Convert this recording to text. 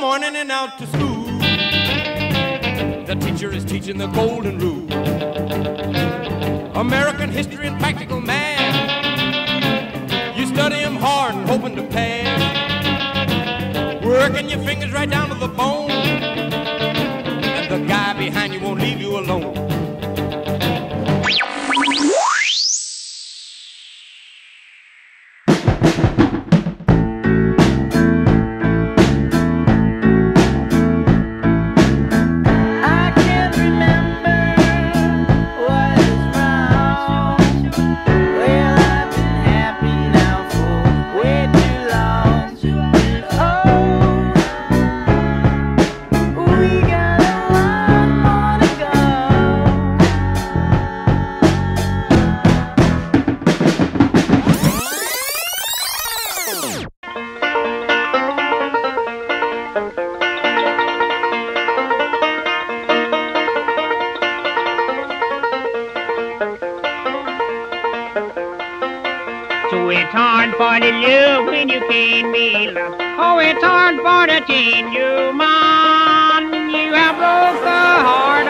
morning and out to school. The teacher is teaching the golden rule. American history and practical math. You study study 'em hard and hoping to pass. Working your fingers right down to the So it's hard for love when you can't be loved. Oh, it's hard for to change. You have broke the heart